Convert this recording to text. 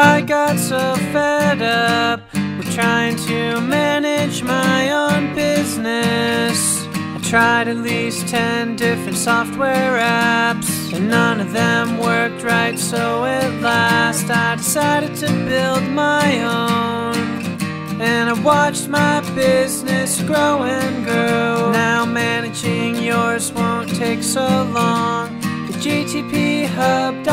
I got so fed up with trying to manage my own business. I tried at least 10 different software apps, and none of them worked right, so at last I decided to build my own. And I watched my business grow and grow. Now managing yours won't take so long. The GTP Hub.